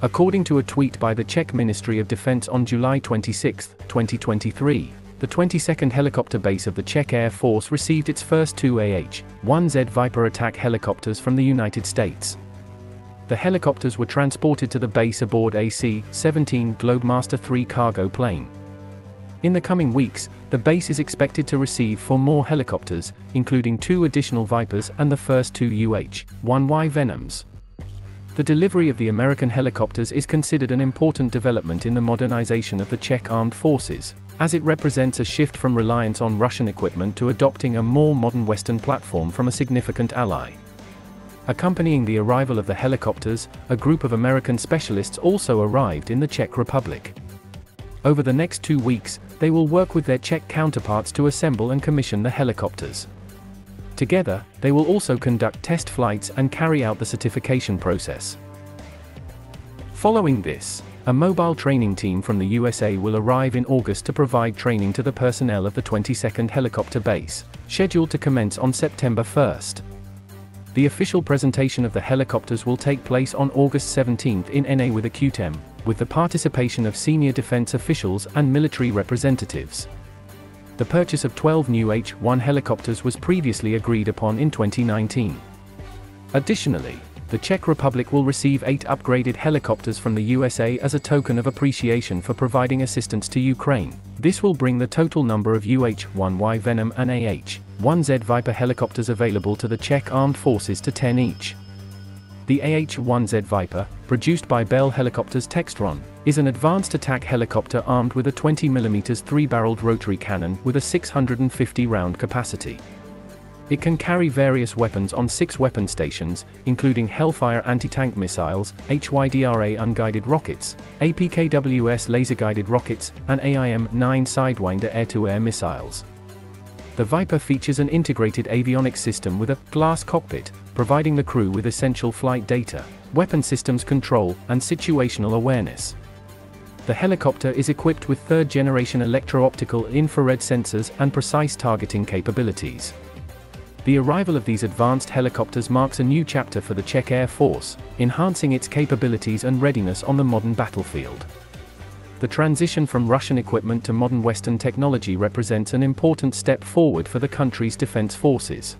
According to a tweet by the Czech Ministry of Defense on July 26, 2023, the 22nd Helicopter Base of the Czech Air Force received its first two AH-1Z Viper attack helicopters from the United States. The helicopters were transported to the base aboard a C-17 Globemaster III cargo plane. In the coming weeks, the base is expected to receive four more helicopters, including two additional Vipers and the first two UH-1Y Venoms. The delivery of the American helicopters is considered an important development in the modernization of the Czech armed forces, as it represents a shift from reliance on Russian equipment to adopting a more modern Western platform from a significant ally. Accompanying the arrival of the helicopters, a group of American specialists also arrived in the Czech Republic. Over the next two weeks, they will work with their Czech counterparts to assemble and commission the helicopters. Together, they will also conduct test flights and carry out the certification process. Following this, a mobile training team from the USA will arrive in August to provide training to the personnel of the 22nd Helicopter Base, scheduled to commence on September 1st. The official presentation of the helicopters will take place on August 17th in NA with a QTEM, with the participation of senior defense officials and military representatives. The purchase of 12 new H-1 helicopters was previously agreed upon in 2019. Additionally, the Czech Republic will receive eight upgraded helicopters from the USA as a token of appreciation for providing assistance to Ukraine. This will bring the total number of UH-1Y Venom and AH-1Z Viper helicopters available to the Czech armed forces to 10 each. The AH-1Z Viper, produced by Bell Helicopters Textron, is an advanced attack helicopter armed with a 20mm three-barreled rotary cannon with a 650-round capacity. It can carry various weapons on six weapon stations, including Hellfire anti-tank missiles, HYDRA unguided rockets, APKWS laser-guided rockets, and AIM-9 Sidewinder air-to-air missiles. The Viper features an integrated avionics system with a glass cockpit, providing the crew with essential flight data, weapon systems control, and situational awareness. The helicopter is equipped with third-generation electro-optical infrared sensors and precise targeting capabilities. The arrival of these advanced helicopters marks a new chapter for the Czech Air Force, enhancing its capabilities and readiness on the modern battlefield. The transition from Russian equipment to modern Western technology represents an important step forward for the country's defense forces.